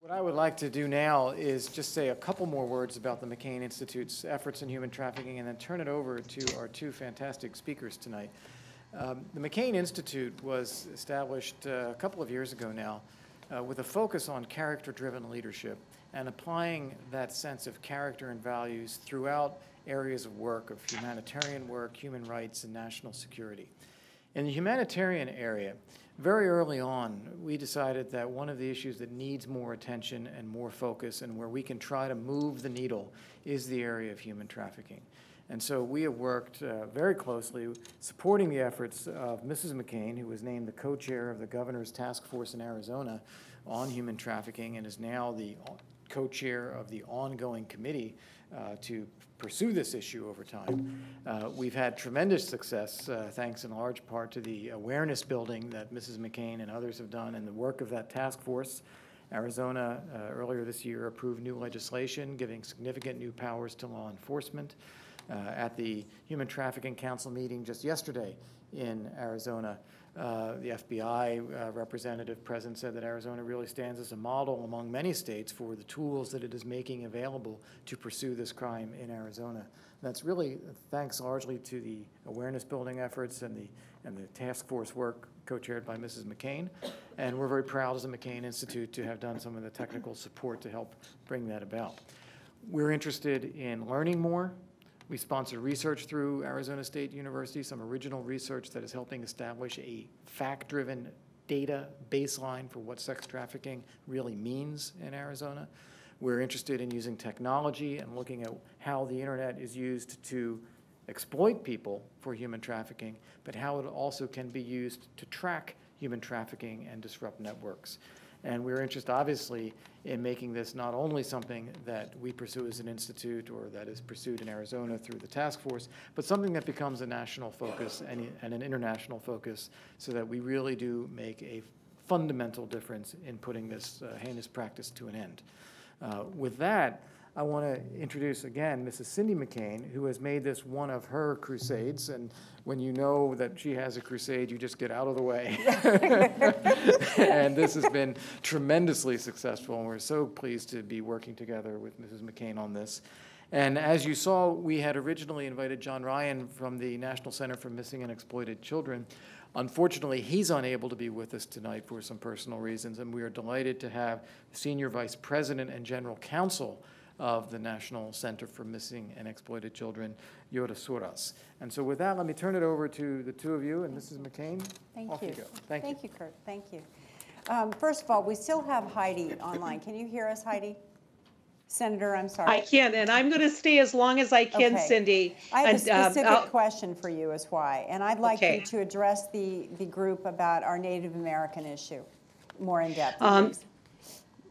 What I would like to do now is just say a couple more words about the McCain Institute's efforts in human trafficking and then turn it over to our two fantastic speakers tonight. Um, the McCain Institute was established uh, a couple of years ago now uh, with a focus on character-driven leadership and applying that sense of character and values throughout areas of work, of humanitarian work, human rights, and national security. In the humanitarian area, very early on, we decided that one of the issues that needs more attention and more focus and where we can try to move the needle is the area of human trafficking. And so we have worked uh, very closely supporting the efforts of Mrs. McCain, who was named the co-chair of the governor's task force in Arizona on human trafficking and is now the co-chair of the ongoing committee uh, to pursue this issue over time. Uh, we've had tremendous success, uh, thanks in large part to the awareness building that Mrs. McCain and others have done and the work of that task force. Arizona uh, earlier this year approved new legislation giving significant new powers to law enforcement. Uh, at the Human Trafficking Council meeting just yesterday in Arizona, uh, the FBI uh, representative present said that Arizona really stands as a model among many states for the tools that it is making available to pursue this crime in Arizona. And that's really thanks largely to the awareness building efforts and the, and the task force work co-chaired by Mrs. McCain. And we're very proud as a McCain Institute to have done some of the technical support to help bring that about. We're interested in learning more we sponsor research through Arizona State University, some original research that is helping establish a fact-driven data baseline for what sex trafficking really means in Arizona. We're interested in using technology and looking at how the internet is used to exploit people for human trafficking, but how it also can be used to track human trafficking and disrupt networks. And we're interested, obviously, in making this not only something that we pursue as an institute or that is pursued in Arizona through the task force, but something that becomes a national focus and, and an international focus so that we really do make a fundamental difference in putting this uh, heinous practice to an end. Uh, with that, I want to introduce again Mrs. Cindy McCain, who has made this one of her crusades. And when you know that she has a crusade, you just get out of the way. and this has been tremendously successful, and we're so pleased to be working together with Mrs. McCain on this. And as you saw, we had originally invited John Ryan from the National Center for Missing and Exploited Children. Unfortunately, he's unable to be with us tonight for some personal reasons, and we are delighted to have Senior Vice President and General Counsel of the National Center for Missing and Exploited Children, Yiota Souras. And so with that, let me turn it over to the two of you, and Mrs. McCain, Thank off you. you go. Thank, Thank you, Kurt. Thank you. Um, First of all, we still have Heidi online. Can you hear us, Heidi? Senator, I'm sorry. I can, and I'm going to stay as long as I can, Okay. Cindy. I have a And, um, specific I'll- question for you is why, and I'd like you to address the, the group about our Native American issue more in depth, Um.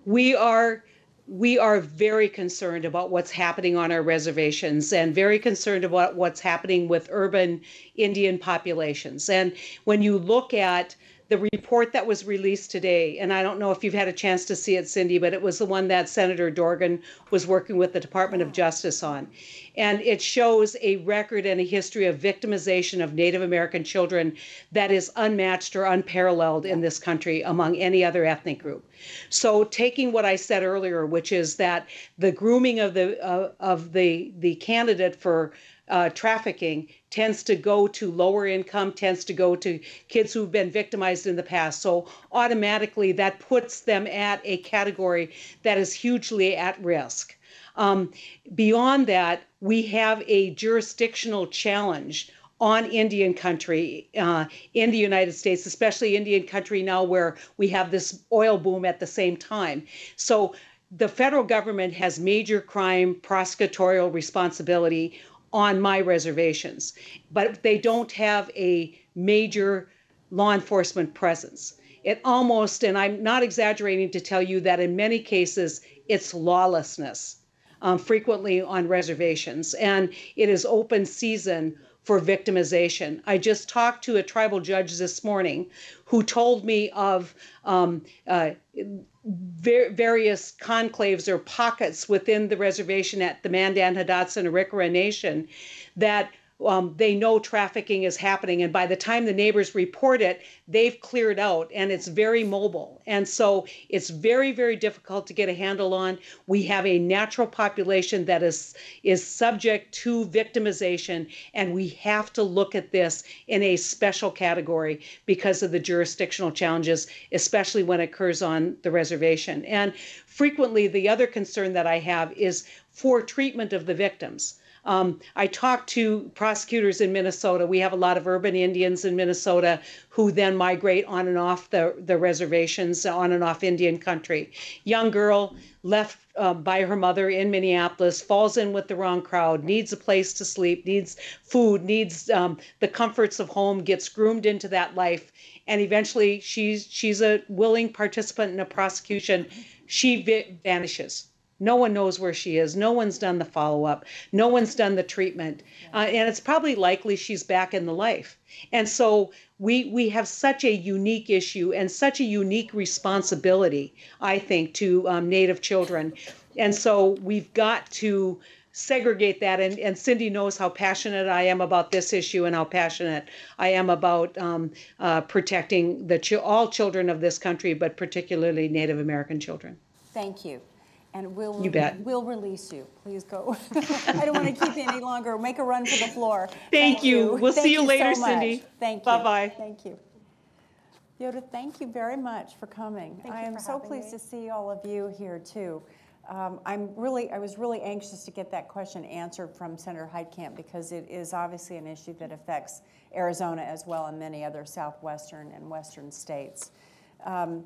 We are, we are very concerned about what's happening on our reservations and very concerned about what's happening with urban Indian populations. And when you look at the report that was released today, and I don't know if you've had a chance to see it, Cindy, but it was the one that Senator Dorgan was working with the Department of Justice on. And it shows a record and a history of victimization of Native American children that is unmatched or unparalleled in this country among any other ethnic group. So taking what I said earlier, which is that the grooming of the uh, of the the candidate for uh, trafficking tends to go to lower income, tends to go to kids who've been victimized in the past. So automatically that puts them at a category that is hugely at risk. Um, beyond that, we have a jurisdictional challenge on Indian country uh, in the United States, especially Indian country now where we have this oil boom at the same time. So the federal government has major crime prosecutorial responsibility on my reservations, but they don't have a major law enforcement presence. It almost, and I'm not exaggerating to tell you that in many cases, it's lawlessness, um, frequently on reservations. And it is open season for victimization. I just talked to a tribal judge this morning who told me of um, uh, ver- various conclaves or pockets within the reservation at the Mandan, Hidatsa, and Arikara Nation that um, they know trafficking is happening. And by the time the neighbors report it, they've cleared out and it's very mobile. And so it's very, very difficult to get a handle on. We have a natural population that is, is subject to victimization, and we have to look at this in a special category because of the jurisdictional challenges, especially when it occurs on the reservation. And frequently, the other concern that I have is for treatment of the victims. Um, I talked to prosecutors in Minnesota. We have a lot of urban Indians in Minnesota who then migrate on and off the, the reservations, on and off Indian country. Young girl left uh, by her mother in Minneapolis, falls in with the wrong crowd, needs a place to sleep, needs food, needs um, the comforts of home, gets groomed into that life, and eventually she's she's a willing participant in a prosecution. She vanishes no one knows where she is. No one's done the follow up. No one's done the treatment. Uh, and it's probably likely she's back in the life. And so we, we have such a unique issue and such a unique responsibility, I think, to um, Native children. And so we've got to segregate that. And, and Cindy knows how passionate I am about this issue and how passionate I am about um, uh, protecting the ch- all children of this country, but particularly Native American children. Thank you. And we'll, You bet. we'll release you. Please go. I don't want to keep you any longer. Make a run for the floor. Thank you. We'll see Thank you later, much. Cindy. Thank you. Bye-bye. Thank you. Yiota, thank you very much for coming. Thank I you am for so pleased me. to see all of you here too. Um, I'm really, I was really anxious to get that question answered from Senator Heitkamp because it is obviously an issue that affects Arizona as well and many other southwestern and western states. Um,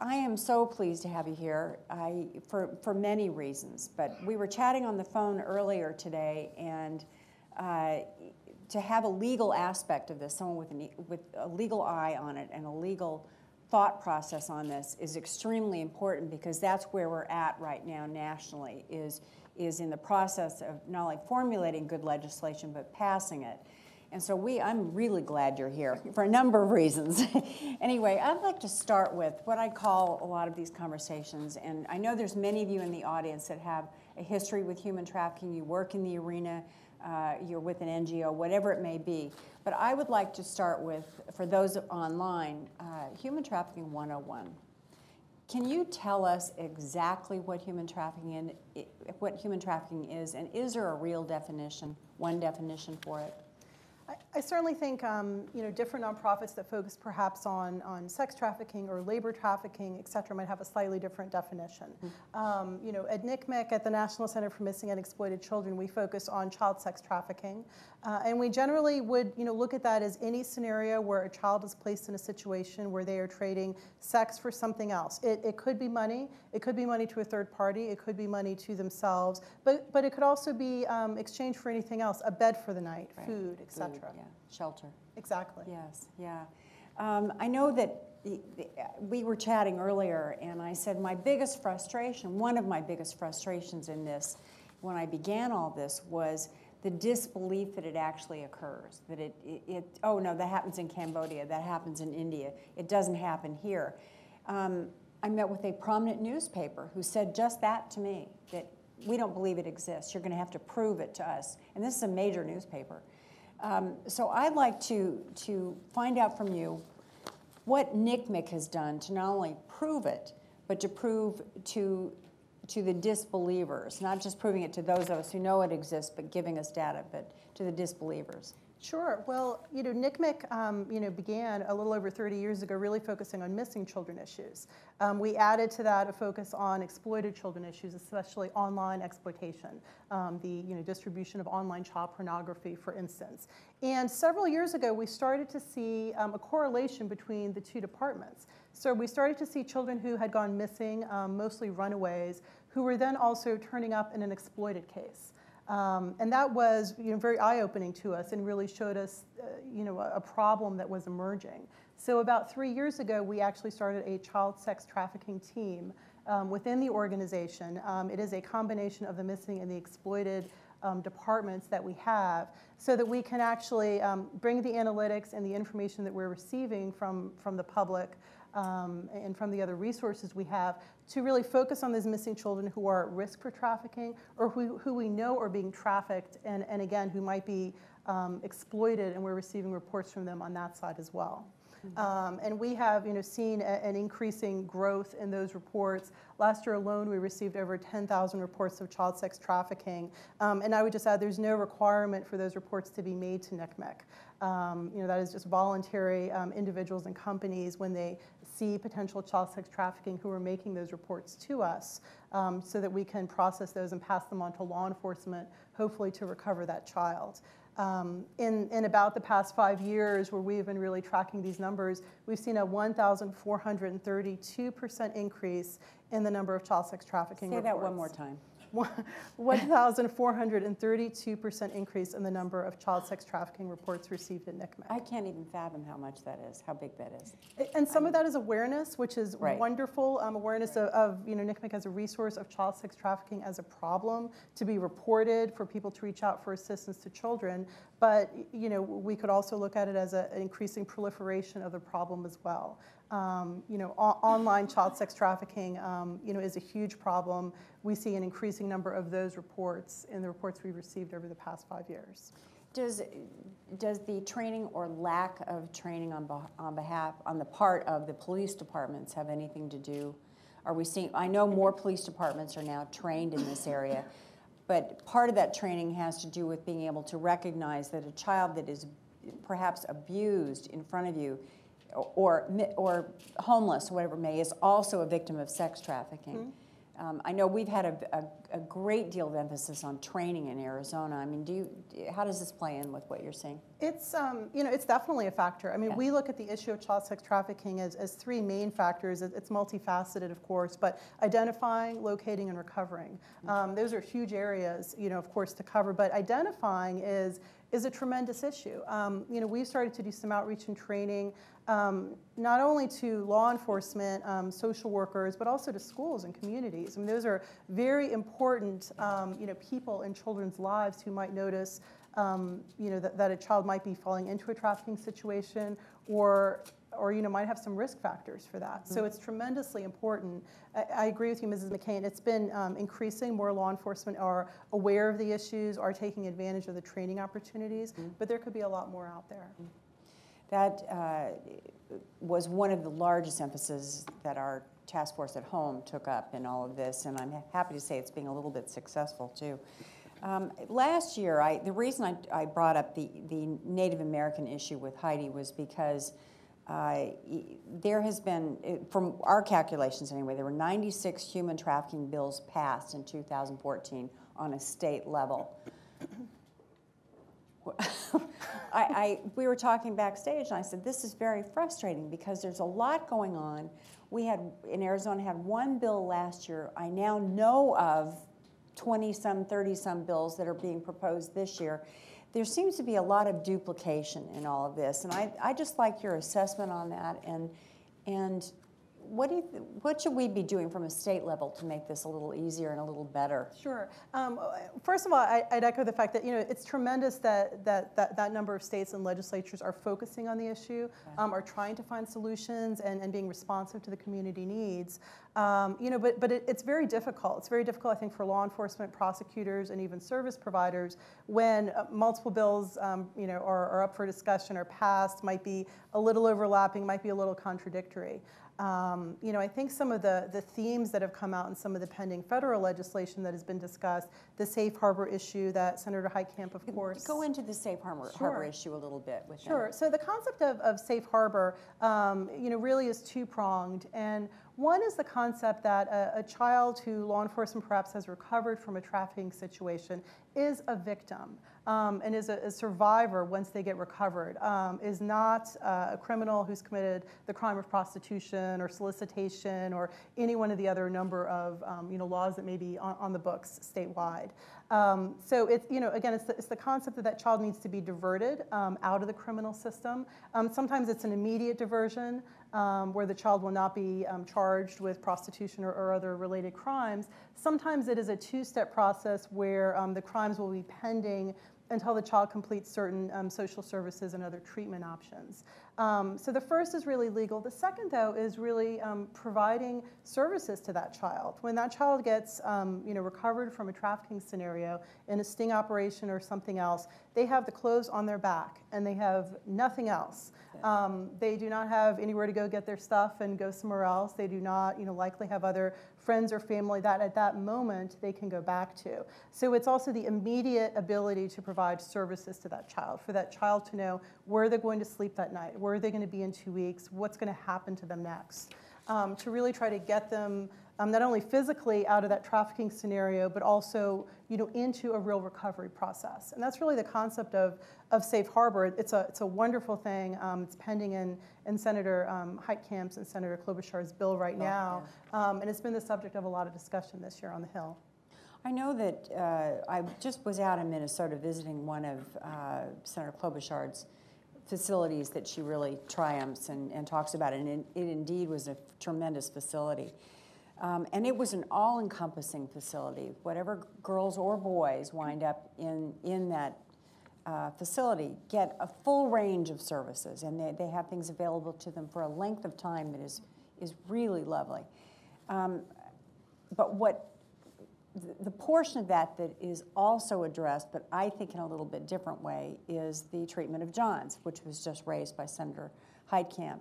I am so pleased to have you here I, for, for many reasons, but we were chatting on the phone earlier today, and uh, to have a legal aspect of this, someone with, an, with a legal eye on it and a legal thought process on this is extremely important because that's where we're at right now nationally is, is in the process of not only formulating good legislation but passing it. And so we, I'm really glad you're here for a number of reasons. anyway, I'd like to start with what I call a lot of these conversations, and I know there's many of you in the audience that have a history with human trafficking. You work in the arena, uh, you're with an NGO, whatever it may be. But I would like to start with, for those online, uh, Human Trafficking 101. Can you tell us exactly what human trafficking in, what human trafficking is, and is there a real definition, one definition for it? I, certainly think um, you know different nonprofits that focus perhaps on, on sex trafficking or labor trafficking, et cetera, might have a slightly different definition. Um, you know, at NCMEC, at the National Center for Missing and Exploited Children, we focus on child sex trafficking, uh, and we generally would you know look at that as any scenario where a child is placed in a situation where they are trading sex for something else. It, it could be money, it could be money to a third party, it could be money to themselves, but but it could also be um, exchanged for anything else, a bed for the night, Right. food, etc. Yeah, shelter. Exactly. Yes, yeah. Um, I know that we were chatting earlier, and I said my biggest frustration, one of my biggest frustrations in this, when I began all this, was the disbelief that it actually occurs. That it, it, it oh no, that happens in Cambodia, that happens in India, it doesn't happen here. Um, I met with a prominent newspaper who said just that to me that we don't believe it exists. You're going to have to prove it to us. And this is a major newspaper. Um, so I'd like to, to find out from you what NCMEC has done to not only prove it, but to prove to, to the disbelievers, not just proving it to those of us who know it exists, but giving us data, but to the disbelievers. Sure. Well, you know, NCMEC, um, you know, began a little over 30 years ago, really focusing on missing children issues. Um, we added to that a focus on exploited children issues, especially online exploitation, um, the you know distribution of online child pornography, for instance. And several years ago, we started to see um, a correlation between the two departments. So we started to see children who had gone missing, um, mostly runaways, who were then also turning up in an exploited case. Um, and that was you know, very eye-opening to us and really showed us uh, you know, a, a problem that was emerging. So about three years ago, we actually started a child sex trafficking team um, within the organization. Um, it is a combination of the missing and the exploited um, departments that we have so that we can actually um, bring the analytics and the information that we're receiving from, from the public um, and from the other resources we have to really focus on those missing children who are at risk for trafficking or who, who we know are being trafficked and, and again, who might be um, exploited, and we're receiving reports from them on that side as well. Um, and we have you know, seen a, an increasing growth in those reports. Last year alone, we received over 10,000 reports of child sex trafficking. Um, and I would just add there's no requirement for those reports to be made to NCMEC. Um, you know, that is just voluntary um, individuals and companies when they see potential child sex trafficking who are making those reports to us um, so that we can process those and pass them on to law enforcement, hopefully to recover that child. Um, in, in about the past five years, where we've been really tracking these numbers, we've seen a 1,432% increase in the number of child sex trafficking Say reports. that one more time. 1,432% increase in the number of child sex trafficking reports received at NCMEC. I can't even fathom how much that is, how big that is. And some of that is awareness, which is Right. wonderful. Um, awareness of, of, you know, NCMEC as a resource of child sex trafficking as a problem to be reported, for people to reach out for assistance to children. But, you know, we could also look at it as a, an increasing proliferation of the problem as well. Um, you know, online child sex trafficking, um, you know, is a huge problem. We see an increasing number of those reports in the reports we've received over the past five years. Does, does the training or lack of training on, on behalf, on the part of the police departments have anything to do? Are we seeing, I know more police departments are now trained in this area, but part of that training has to do with being able to recognize that a child that is perhaps abused in front of you or, or homeless, whatever it may, is also a victim of sex trafficking. Mm-hmm. Um, I know we've had a, a, a great deal of emphasis on training in Arizona. I mean, do you, how does this play in with what you're seeing? It's, um, you know, it's definitely a factor. I mean, Yeah. we look at the issue of child sex trafficking as, as three main factors. It's multifaceted, of course, but identifying, locating, and recovering. Um, those are huge areas, you know, of course, to cover. But identifying is is a tremendous issue. Um, you know, we've started to do some outreach and training, um, not only to law enforcement, um, social workers, but also to schools and communities. I mean, those are very important, um, you know, people in children's lives who might notice um, you know, that, that a child might be falling into a trafficking situation or, or you know, might have some risk factors for that. So it's tremendously important. I, I agree with you, Mrs. McCain. It's been um, increasing. More law enforcement are aware of the issues, are taking advantage of the training opportunities, but there could be a lot more out there. That uh, was one of the largest emphases that our task force at home took up in all of this, and I'm happy to say it's being a little bit successful too. Um, last year, I, the reason I, I brought up the, the Native American issue with Heidi was because uh, there has been, eh, from our calculations anyway, there were 96 human trafficking bills passed in 2014 on a state level. I, I, we were talking backstage, and I said, "This is very frustrating because there's a lot going on. We had in Arizona had one bill last year. I now know of 20 some, 30 some bills that are being proposed this year. There seems to be a lot of duplication in all of this, and I, I just like your assessment on that. And and what do you, what should we be doing from a state level to make this a little easier and a little better? Sure. Um, first of all, I, I'd echo the fact that you know it's tremendous that that, that that number of states and legislatures are focusing on the issue, um, are trying to find solutions, and, and being responsive to the community needs. Um, you know, but but it, it's very difficult. It's very difficult, I think, for law enforcement, prosecutors, and even service providers when uh, multiple bills, um, you know, are, are up for discussion or passed, might be a little overlapping, might be a little contradictory. Um, you know, I think some of the, the themes that have come out in some of the pending federal legislation that has been discussed, the safe harbor issue that Senator Heitkamp, of course. Go into the safe harbor, Sure. harbor issue a little bit with them. Sure. So the concept of, of safe harbor, um, you know, really is two pronged, and one is the concept that a, a child who law enforcement perhaps has recovered from a trafficking situation is a victim. Um, and is a, a survivor once they get recovered, um, is not uh, a criminal who's committed the crime of prostitution or solicitation or any one of the other number of um, you know, laws that may be on, on the books statewide. Um, so it's, you know, again, it's the, it's the concept that that child needs to be diverted um, out of the criminal system. Um, sometimes it's an immediate diversion where the child will not be charged with prostitution or, or other related crimes. Sometimes it is a two-step process where the crimes will be pending until the child completes certain um, social services and other treatment options. Um, so the first is really legal. The second, though, is really um, providing services to that child. When that child gets, um, you know, recovered from a trafficking scenario in a sting operation or something else, they have the clothes on their back and they have nothing else. Um, they do not have anywhere to go get their stuff and go somewhere else. They do not, you know, likely have other friends or family that at that moment they can go back to. So it's also the immediate ability to provide services to that child, for that child to know where they're going to sleep that night, where are they going to be in two weeks, what's going to happen to them next. Um, to really try to get them um, not only physically out of that trafficking scenario, but also you know, into a real recovery process. And that's really the concept of, of Safe Harbor. It's a, it's a wonderful thing. Um, it's pending in, in Senator um, Heitkamp's and Senator Klobuchar's bill right now. Um, and it's been the subject of a lot of discussion this year on the Hill. I know that uh, I just was out in Minnesota visiting one of uh, Senator Klobuchar's facilities that she really triumphs and, and talks about, and it, it indeed was a tremendous facility. Um, and it was an all encompassing facility. Whatever girls or boys wind up in, in that uh, facility get a full range of services, and they, they have things available to them for a length of time that is, is really lovely. Um, but what the, portion of that that is also addressed, but I think in a little bit different way, is the treatment of Johns, which was just raised by Senator Heitkamp.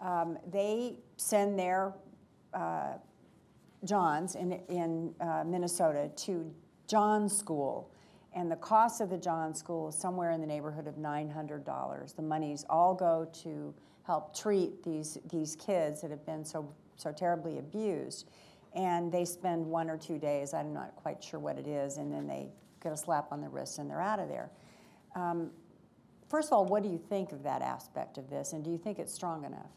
Um, they send their uh, Johns in, in uh, Minnesota to John School. And the cost of the John School is somewhere in the neighborhood of $900. The monies all go to help treat these, these kids that have been so, so terribly abused. And they spend one or two days, I'm not quite sure what it is, and then they get a slap on the wrist and they're out of there. Um, first of all, what do you think of that aspect of this, and do you think it's strong enough?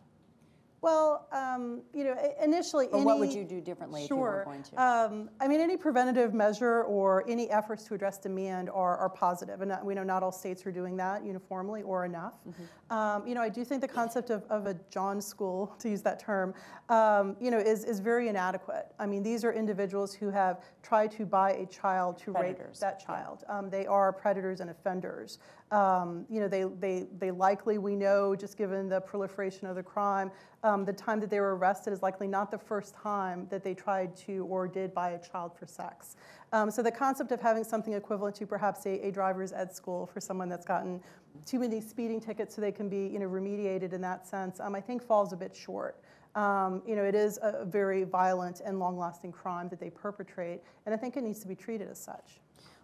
Well, um, you know, initially, or any, what would you do differently sure. if you were going to? Um, I mean, any preventative measure or any efforts to address demand are, are positive, and we know not all states are doing that uniformly or enough. Mm-hmm. Um, you know, I do think the concept of, of a John school, to use that term, um, you know, is, is very inadequate. I mean, these are individuals who have tried to buy a child to predators. rape that child. Yeah. Um, they are predators and offenders. Um, you know, they, they, they likely, we know, just given the proliferation of the crime, um, the time that they were arrested is likely not the first time that they tried to or did buy a child for sex. Um, so the concept of having something equivalent to perhaps a, a, driver's ed school for someone that's gotten too many speeding tickets so they can be you know, remediated in that sense, um, I think falls a bit short. Um, you know, it is a very violent and long-lasting crime that they perpetrate, and I think it needs to be treated as such.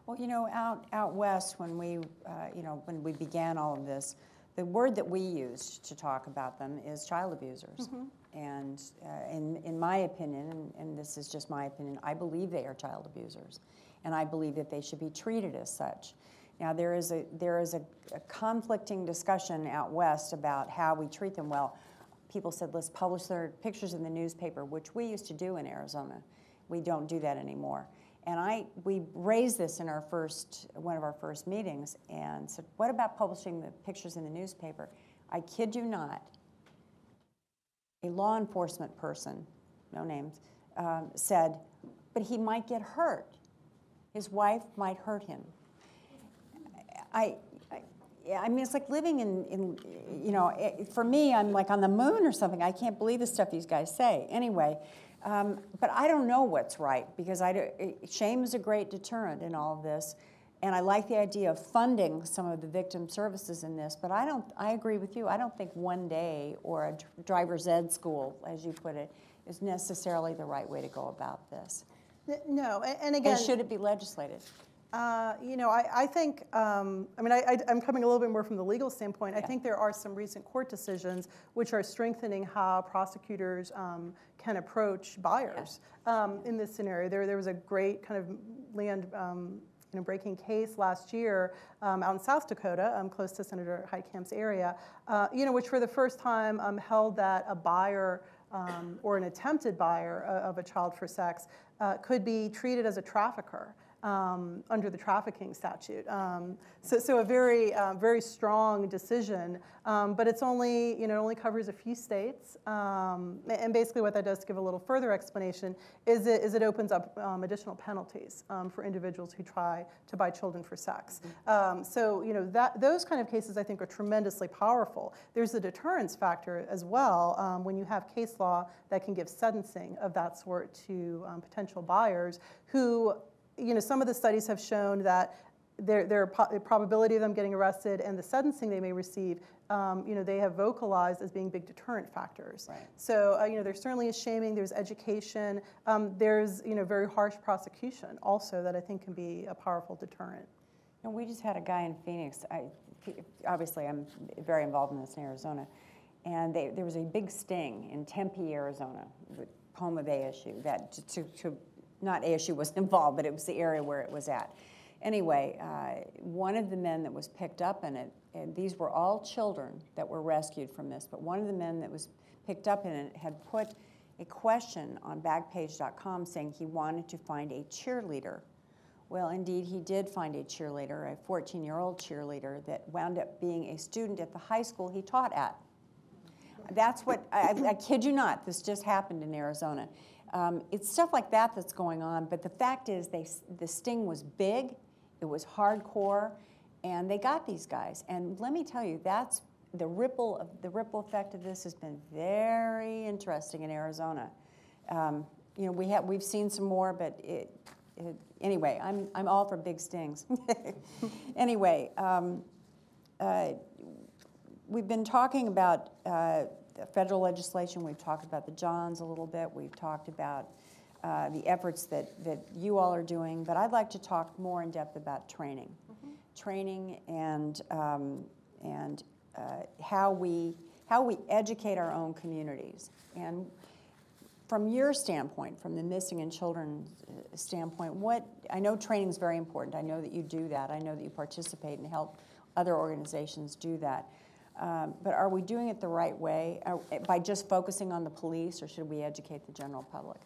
Well, you know, out out west, when we, uh, you know, when we began all of this, the word that we used to talk about them is child abusers. Mm-hmm. And uh, in in my opinion, and, and this is just my opinion, I believe they are child abusers, and I believe that they should be treated as such. Now, there is a there is a, a conflicting discussion out west about how we treat them. Well, people said let's publish their pictures in the newspaper, which we used to do in Arizona. We don't do that anymore. And I, we raised this in our first, one of our first meetings and said, what about publishing the pictures in the newspaper? I kid you not, a law enforcement person, no names, um, said, but he might get hurt. His wife might hurt him. I, I, I mean, it's like living in, in, you know, it, for me, I'm like on the moon or something. I can't believe the stuff these guys say. Anyway, um, but I don't know what's right because I do, shame is a great deterrent in all of this. And I like the idea of funding some of the victim services in this, but I don't, I agree with you. I don't think one day or a driver's ed school, as you put it, is necessarily the right way to go about this. No, and again. And should it be legislated? Uh, you know, I, I think, um, I mean, I, am coming a little bit more from the legal standpoint. Yeah. I think there are some recent court decisions which are strengthening how prosecutors um, can approach buyers yeah. um, in this scenario. There, there was a great kind of land um, you know, breaking case last year um, out in South Dakota, um, close to Senator Heitkamp's area, uh, you know, which for the first time held that a buyer or an attempted buyer uh, of a child for sex uh, could be treated as a trafficker. Um, under the trafficking statute. Um, so, so a very, uh, very strong decision, um, but it's only, you know, it only covers a few states. Um, and basically what that does, to give a little further explanation, is it, is it opens up um, additional penalties um, for individuals who try to buy children for sex. So, you know, that, those kind of cases I think are tremendously powerful. There's a deterrence factor as well when you have case law that can give sentencing of that sort to potential buyers who, you know, some of the studies have shown that their, their po- probability of them getting arrested and the sentencing they may receive, um, you know, they have vocalized as being big deterrent factors. Right. So, uh, you know, there certainly is shaming, there's education, um, there's, you know, very harsh prosecution also that I think can be a powerful deterrent. And we just had a guy in Phoenix. I, obviously, I'm very involved in this in Arizona, and they, there was a big sting in Tempe, Arizona, the Palma Bay issue. That to, to not ASU wasn't involved, but it was the area where it was at. Anyway, uh, one of the men that was picked up in it, and these were all children that were rescued from this, but one of the men that was picked up in it had put a question on Backpage.com saying he wanted to find a cheerleader well, indeed, he did find a cheerleader, a 14 year old cheerleader that wound up being a student at the high school he taught at. That's what, I, I kid you not, this just happened in Arizona. Um, it's stuff like that that's going on, but the fact is, they, the sting was big, it was hardcore, and they got these guys. And let me tell you, that's the ripple of the ripple effect of this has been very interesting in Arizona. Um, you know, we have we've seen some more, but it, it, anyway, I'm I'm all for big stings. anyway, um, uh, we've been talking about uh, federal legislation. We've talked about the Johns a little bit. We've talked about uh, the efforts that, that you all are doing, but I'd like to talk more in depth about training. Mm-hmm. Training and, um, and uh, how, we, how we educate our own communities. And from your standpoint, from the missing and children uh, standpoint, what I know training is very important. I know that you do that. I know that you participate and help other organizations do that. Um, but are we doing it the right way are, by just focusing on the police, or should we educate the general public?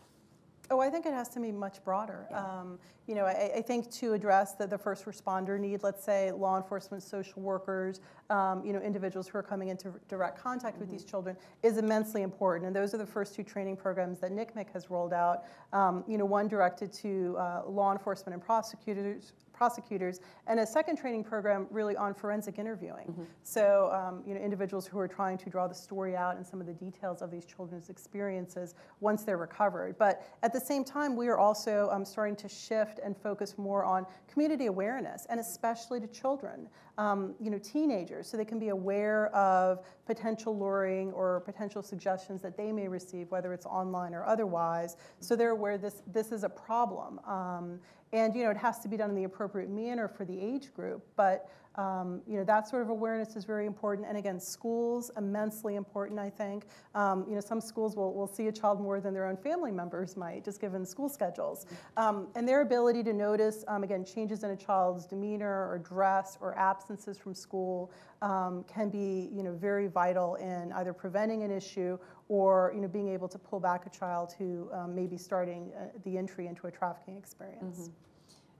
Oh, I think it has to be much broader. Yeah. Um, you know, I, I, think to address the, the first responder need, let's say law enforcement, social workers, um, you know, individuals who are coming into direct contact mm-hmm. with these children is immensely important. And those are the first two training programs that NCMEC has rolled out. Um, you know, one directed to uh, law enforcement and prosecutors, prosecutors, and a second training program really on forensic interviewing. Mm-hmm. So, um, you know, individuals who are trying to draw the story out and some of the details of these children's experiences once they're recovered. But at the same time, we are also um, starting to shift and focus more on community awareness, and especially to children, um, you know, teenagers, so they can be aware of potential luring or potential suggestions that they may receive, whether it's online or otherwise, so they're aware this, this is a problem. Um, and you know, it has to be done in the appropriate manner for the age group, but um, you know, that sort of awareness is very important. And again, schools, immensely important, I think. Um, you know, some schools will, will see a child more than their own family members might, just given school schedules. Um, and their ability to notice, um, again, changes in a child's demeanor or dress or absences from school um, can be, you know, very vital in either preventing an issue or, you know, being able to pull back a child who um, may be starting uh, the entry into a trafficking experience. Mm-hmm.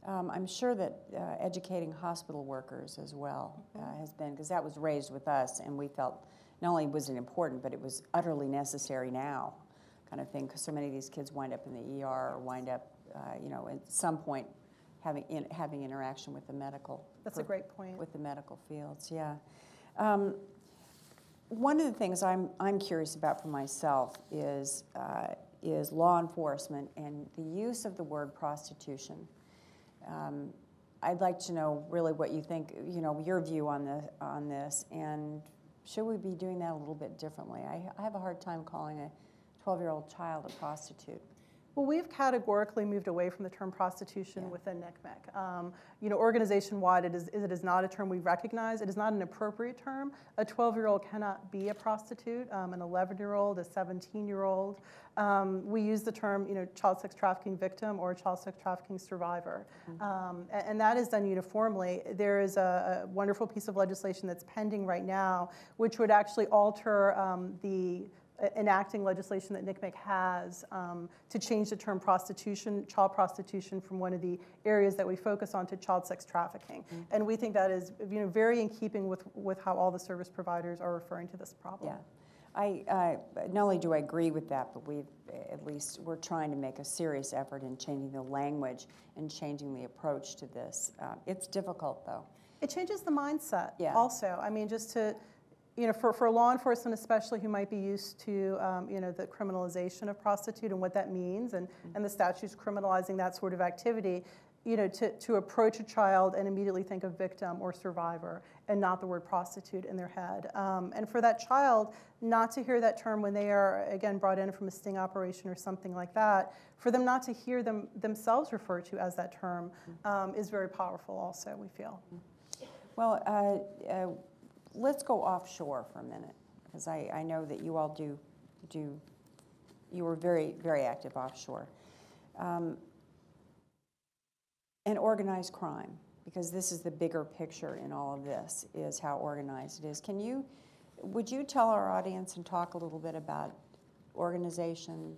Um, I'm sure that uh, educating hospital workers as well uh, mm-hmm. has been, because that was raised with us, and we felt not only was it important, but it was utterly necessary now, kind of thing, because so many of these kids wind up in the ER or wind up, uh, you know, at some point having in, having interaction with the medical. That's a great point. With the medical fields, yeah. Um, one of the things I'm I'm curious about for myself is uh, is law enforcement and the use of the word prostitution. Um, I'd like to know really what you think, you know, your view on, the, on this, and should we be doing that a little bit differently? I, I have a hard time calling a 12 year old child a prostitute. Well, we've categorically moved away from the term prostitution yeah. within NCMEC. Um, you know, organization-wide, it is, it is not a term we recognize. It is not an appropriate term. A 12-year-old cannot be a prostitute. Um, an 11-year-old, a 17-year-old. Um, we use the term, you know, child sex trafficking victim or child sex trafficking survivor, mm-hmm. Um, and, and, that is done uniformly. There is a, a, wonderful piece of legislation that's pending right now, which would actually alter um, the enacting legislation that NCMEC has um, to change the term prostitution, child prostitution, from one of the areas that we focus on to child sex trafficking. And we think that is, you know, very in keeping with, with how all the service providers are referring to this problem. Yeah. I, uh, not only do I agree with that, but we've, at least, we're trying to make a serious effort in changing the language and changing the approach to this. Uh, It's difficult, though. It changes the mindset Yeah. also. I mean, just to, you know, for, for law enforcement especially who might be used to, um, you know, the criminalization of prostitute and what that means and, and the statutes criminalizing that sort of activity, you know, to, to approach a child and immediately think of victim or survivor and not the word prostitute in their head. Um, and for that child, not to hear that term when they are, again, brought in from a sting operation or something like that, for them not to hear them themselves referred to as that term um, is very powerful also, we feel. Well, uh, uh, let's go offshore for a minute, because I, I know that you all do, do, you were very, very active offshore. Um, And organized crime, because this is the bigger picture in all of this, is how organized it is. Can you, would you tell our audience and talk a little bit about organization,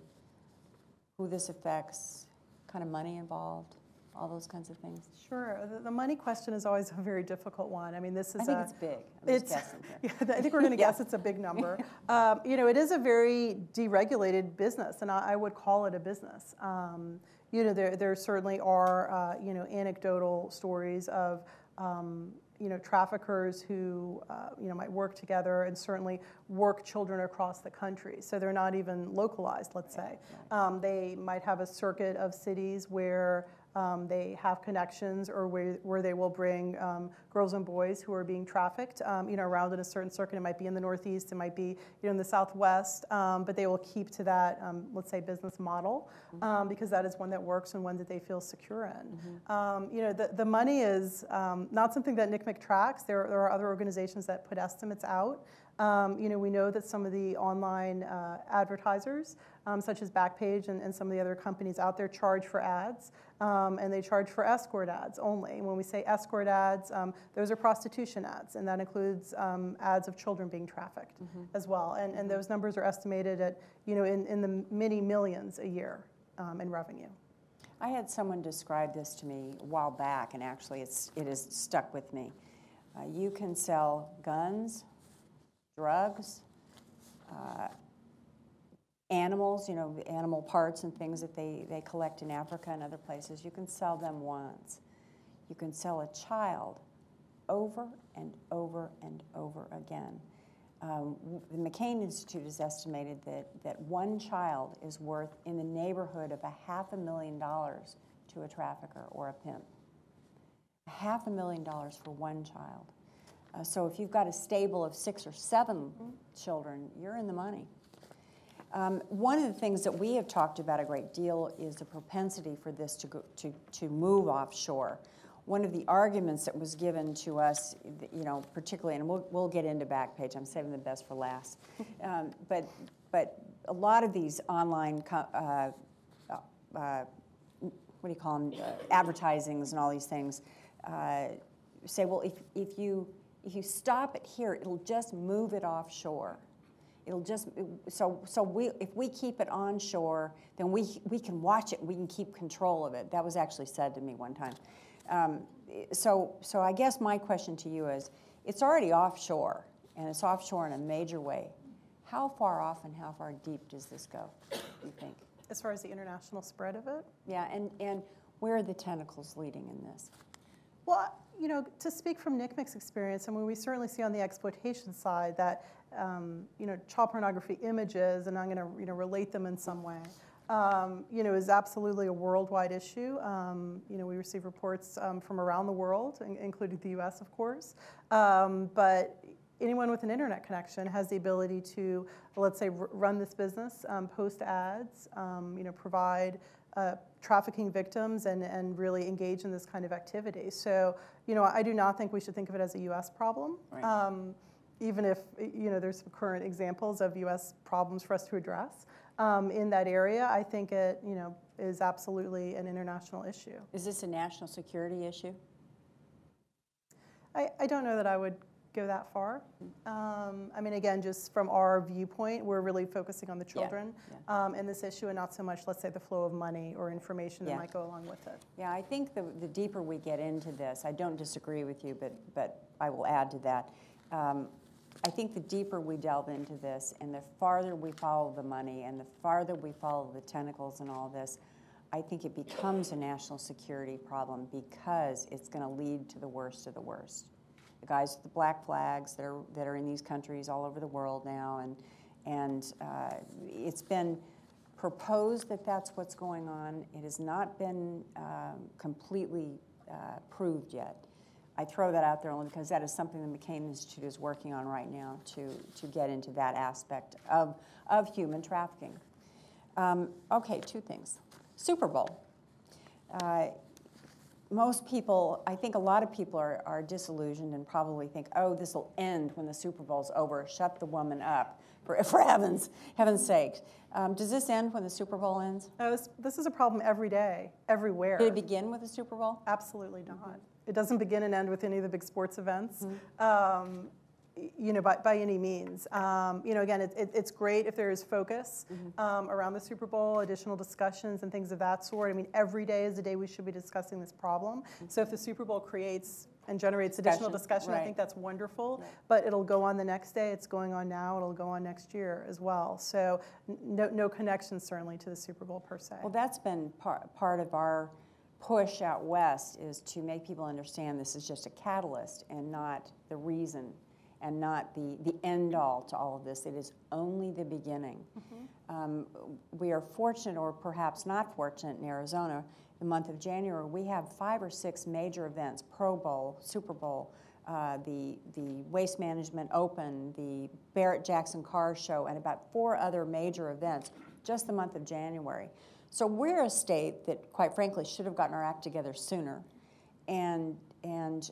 who this affects, kind of money involved, all those kinds of things? Sure. The, the money question is always a very difficult one. I mean, this is I think a, it's big. I'm just it's- guessing yeah, I think we're going to Yeah. guess it's a big number. um, you know, it is a very deregulated business, and I, I would call it a business. Um, you know, there, there certainly are, uh, you know, anecdotal stories of, um, you know, traffickers who, uh, you know, might work together and certainly work children across the country. So they're not even localized, let's say. Um, they might have a circuit of cities where um, they have connections or where, where they will bring um, girls and boys who are being trafficked, um, you know, around in a certain circuit. It might be in the Northeast, it might be, you know, in the Southwest, um, but they will keep to that, um, let's say, business model um, because that is one that works and one that they feel secure in. Um, you know, the, the money is um, not something that NCMEC tracks. There, there are other organizations that put estimates out. Um, you know, we know that some of the online uh, advertisers, um, such as Backpage and, and some of the other companies out there, charge for ads, um, and they charge for escort ads only. When we say escort ads, um, those are prostitution ads, and that includes um, ads of children being trafficked as well. And, and those numbers are estimated at, you know, in, in the many millions a year um, in revenue. I had someone describe this to me a while back, and actually it's, it has stuck with me. Uh, you can sell guns, drugs, uh, animals, you know, animal parts and things that they, they collect in Africa and other places. You can sell them once. You can sell a child over and over and over again. Um, the McCain Institute has estimated that, that one child is worth in the neighborhood of a half a million dollars to a trafficker or a pimp. Half a million dollars for one child. Uh, so if you've got a stable of six or 7 children, you're in the money. Um, one of the things that we have talked about a great deal is the propensity for this to, go, to, to move offshore. One of the arguments that was given to us, you know, particularly, and we'll, we'll get into Backpage, I'm saving the best for last, um, but, but a lot of these online, uh, uh, what do you call them, uh, advertisings and all these things, uh, say, well, if, if, you, if you stop it here, it'll just move it offshore. It'll just, so, so we, if we keep it onshore, then we, we can watch it, we can keep control of it. That was actually said to me one time. Um, so, so I guess my question to you is, it's already offshore, and it's offshore in a major way. How far off and how far deep does this go, do you think? As far as the international spread of it, Yeah, and, and where are the tentacles leading in this? Well, you know, to speak from NCMEC's experience, I mean, we certainly see on the exploitation side that, um, you know, child pornography images, and I'm going to, you know, relate them in some way, um, you know, is absolutely a worldwide issue. Um, you know, we receive reports um, from around the world, in- including the U.S., of course. Um, but anyone with an internet connection has the ability to, let's say, run this business, um, post ads, you know, provide uh, trafficking victims and, and really engage in this kind of activity. So, you know, I do not think we should think of it as a U.S. problem. Right. Um, even if, you know, there's some current examples of U.S. problems for us to address um, in that area, I think it, you know, is absolutely an international issue. Is this a national security issue? I, I don't know that I would go that far. Um, I mean, again, just from our viewpoint, we're really focusing on the Yeah, children um, in this issue and not so much, let's say, the flow of money or information that Yeah. might go along with it. Yeah, I think the, the deeper we get into this, I don't disagree with you, but, but I will add to that. Um, I think the deeper we delve into this and the farther we follow the money and the farther we follow the tentacles and all this, I think it becomes a national security problem because it's going to lead to the worst of the worst. The guys with the black flags that are, that are in these countries all over the world now, and, and uh, it's been proposed that that's what's going on. It has not been um, completely uh, proved yet. I throw that out there only because that is something the McCain Institute is working on right now to, to get into that aspect of, of human trafficking. Um, okay, two things. Super Bowl. Uh, most people, I think a lot of people are, are disillusioned and probably think, oh, this will end when the Super Bowl's over. Shut the woman up, for, for heaven's, heaven's sake. Um, does this end when the Super Bowl ends? Oh, this, this is a problem every day, everywhere. Did it begin with the Super Bowl? Absolutely not. It doesn't begin and end with any of the big sports events, Mm-hmm. um, y- you know, by, by any means. Um, you know, again, it, it, it's great if there is focus Mm-hmm. um, around the Super Bowl, additional discussions and things of that sort. I mean, every day is a day we should be discussing this problem. So if the Super Bowl creates and generates additional Mm-hmm. Discussion, discussion, I think that's wonderful. Right. But it'll go on the next day. It's going on now. It'll go on next year as well. So n- no, no connection certainly to the Super Bowl per se. Well, that's been part, part of our push out west is to make people understand this is just a catalyst and not the reason and not the, the end all to all of this. It is only the beginning. Um, we are fortunate, or perhaps not fortunate, in Arizona. The month of January, we have five or six major events: Pro Bowl, Super Bowl, uh, the the Waste Management Open, the Barrett Jackson Car Show, and about four other major events just the month of January. So we're a state that, quite frankly, should have gotten our act together sooner, and and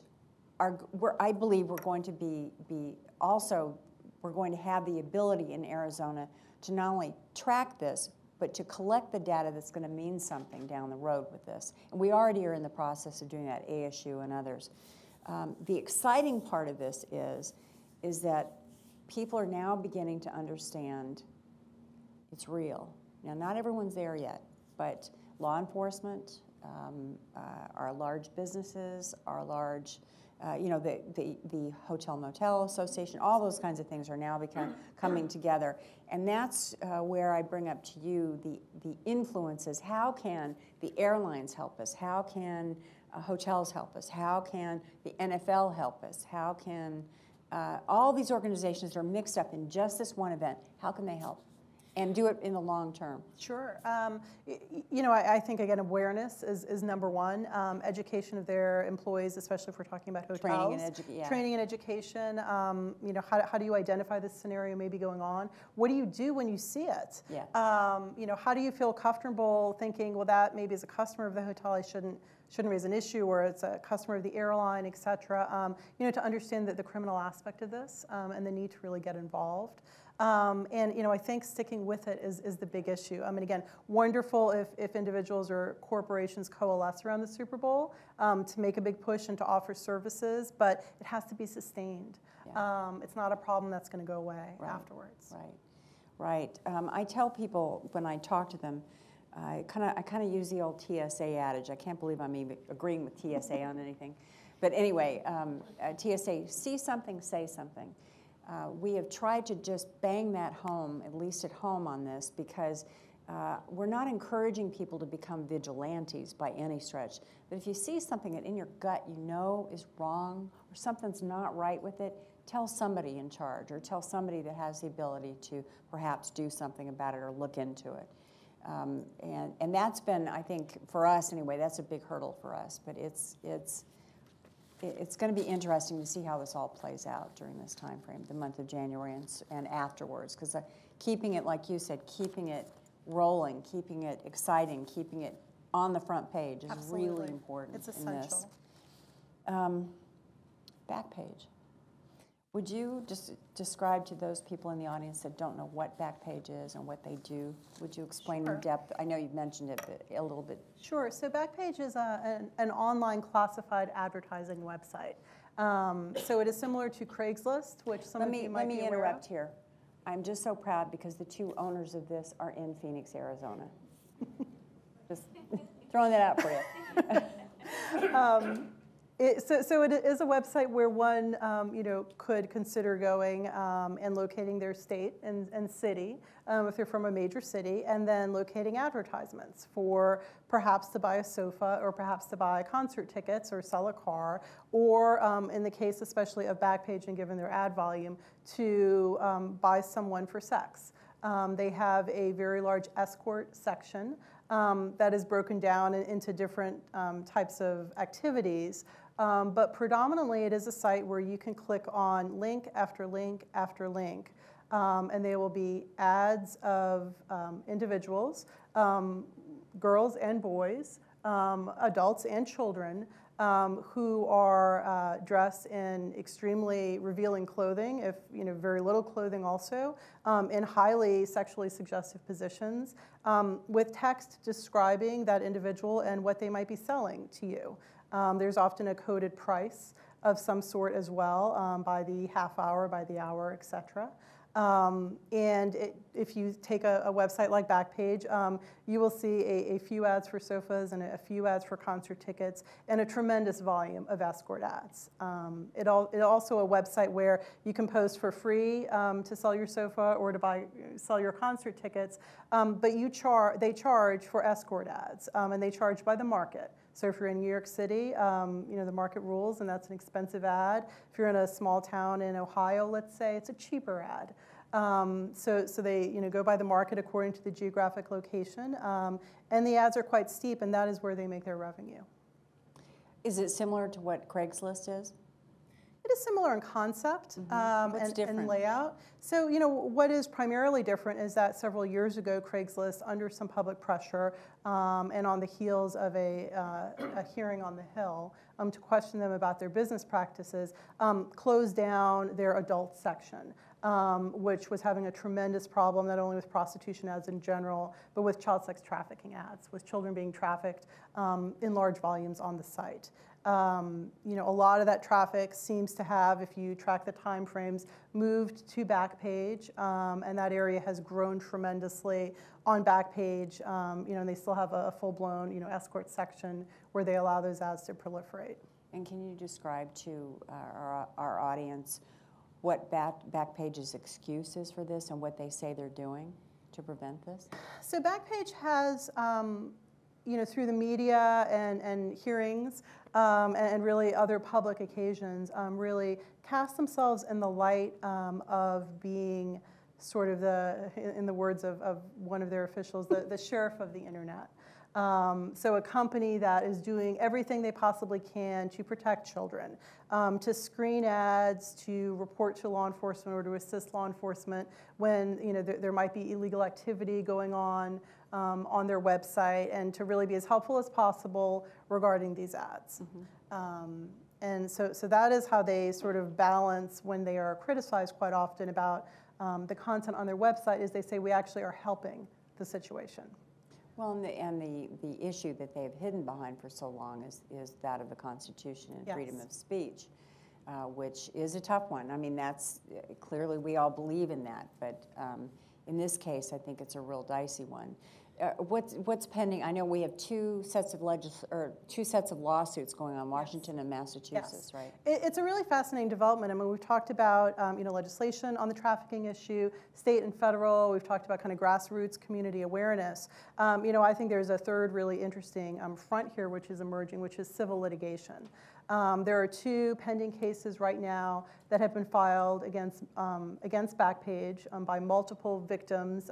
are, I believe we're going to be, be also, we're going to have the ability in Arizona to not only track this, but to collect the data that's going to mean something down the road with this. And we already are in the process of doing that, ASU and others. Um, the exciting part of this is, is that people are now beginning to understand it's real. Now, not everyone's there yet, but law enforcement, um, uh, our large businesses, our large, uh, you know, the, the, the Hotel Motel Association, all those kinds of things are now become, coming together. And that's uh, where I bring up to you the, the influences. How can the airlines help us? How can uh, hotels help us? How can the NFL help us? How can uh, all these organizations that are mixed up in just this one event, how can they help? And do it in the long term. Sure. Um, you know, I, I think again, awareness is, is number one. Um, education of their employees, especially if we're talking about hotels. Training and edu- yeah. Training and education. Um, you know, how, how do you identify this scenario maybe going on? What do you do when you see it? Yeah. Um, you know, how do you feel comfortable thinking, well, that maybe as a customer of the hotel, I shouldn't shouldn't raise an issue, or it's a customer of the airline, et cetera. Um, you know, to understand that the criminal aspect of this um, and the need to really get involved. Um, and you know, I think sticking with it is, is the big issue. I mean, again, wonderful if, if individuals or corporations coalesce around the Super Bowl um, to make a big push and to offer services, but it has to be sustained. Yeah. Um, it's not a problem that's going to go away Right. afterwards. Right, right. Um, I tell people when I talk to them, I kind of I kind of use the old TSA adage. I can't believe I'm even agreeing with TSA on anything, but anyway, um, uh, TSA: see something, say something. Uh, we have tried to just bang that home, at least at home, on this because. Uh, we're not encouraging people to become vigilantes by any stretch. But if you see something that in your gut you know is wrong or something's not right with it, tell somebody in charge or tell somebody that has the ability to perhaps do something about it or look into it. Um, and, and that's been, I think, for us anyway, that's a big hurdle for us. But it's, it's, it- it's going to be interesting to see how this all plays out during this time frame, the month of January and, and afterwards. Because keeping it, like you said, keeping it rolling, keeping it exciting, keeping it on the front page is really Absolutely. important It's in this. essential. Um, Backpage. Would you just describe to those people in the audience that don't know what Backpage is and what they do? Would you explain Sure. in depth? I know you've mentioned it but a little bit. Sure. So Backpage is a, an, an online classified advertising website. Um, so it is similar to Craigslist, which some Let of me, you let might me be aware interrupt of. here. I'm just so proud because the two owners of this are in Phoenix, Arizona. Just throwing that out for you. It, so, so it is a website where one, um, you know, could consider going um, and locating their state and, and city um, if they're from a major city, and then locating advertisements for perhaps to buy a sofa or perhaps to buy concert tickets or sell a car, or um, in the case especially of Backpage and given their ad volume, to um, buy someone for sex. Um, they have a very large escort section um, that is broken down into different um, types of activities. Um, but predominantly, it is a site where you can click on link after link after link, um, and there will be ads of um, individuals, um, girls and boys, um, adults and children, um, who are uh, dressed in extremely revealing clothing, if you know very little clothing also, in highly sexually suggestive positions, with text describing that individual and what they might be selling to you. Um, there's often a coded price of some sort as well, um, by the half hour, by the hour, et cetera. Um, and it, if you take a, a website like Backpage, um, you will see a, a, few ads for sofas and a, few ads for concert tickets and a tremendous volume of escort ads. Um, it, all, it also a website where you can post for free um, to sell your sofa or to buy sell your concert tickets, um, but you char- they charge for escort ads um, and they charge by the market. So if you're in New York City, um, you know, the market rules, and that's an expensive ad. If you're in a small town in Ohio, let's say, it's a cheaper ad. Um, so, so they you know, go by the market according to the geographic location, um, and the ads are quite steep, and that is where they make their revenue. Is it similar to what Craigslist is? It is similar in concept um, and, and layout. So, you know, what is primarily different is that several years ago, Craigslist, under some public pressure um, and on the heels of a, uh, a hearing on the Hill um, to question them about their business practices, um, closed down their adult section. Um, which was having a tremendous problem not only with prostitution ads in general, but with child sex trafficking ads, with children being trafficked um, in large volumes on the site. Um, you know, a lot of that traffic seems to have, if you track the time frames, moved to Backpage, um, and that area has grown tremendously on Backpage. Um, you know, and they still have a, a full-blown, you know, escort section where they allow those ads to proliferate. And can you describe to uh, our, our audience what back, Backpage's excuse is for this and what they say they're doing to prevent this? So Backpage has, um, you know, through the media and, and hearings um, and, and really other public occasions, um, really cast themselves in the light um, of being sort of the, in the words of, of one of their officials, the, the sheriff of the internet. Um, so a company that is doing everything they possibly can to protect children, um, to screen ads, to report to law enforcement or to assist law enforcement when you know there, there might be illegal activity going on um, on their website, and to really be as helpful as possible regarding these ads. Um, and so, so that is how they sort of balance when they are criticized quite often about um, the content on their website. Is they say we actually are helping the situation. Well, and the, and the, the issue that they've hidden behind for so long is, is that of the Constitution and freedom of speech, uh, which is a tough one. I mean, that's clearly we all believe in that, but um, in this case, I think it's a real dicey one. Uh, what's what's pending? I know we have two sets of legis- or two sets of lawsuits going on, Washington and Massachusetts, right? It, it's a really fascinating development. I mean, we've talked about um, you know legislation on the trafficking issue, state and federal. We've talked about kind of grassroots community awareness. Um, you know, I think there's a third really interesting um, front here, which is emerging, which is civil litigation. Um, there are two pending cases right now that have been filed against um, against Backpage um, by multiple victims.